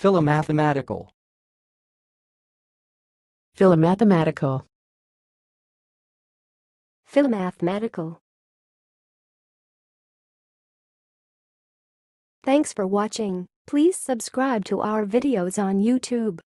Philomathematical. Philomathematical. Philomathematical. Thanks for watching. Please subscribe to our videos on YouTube.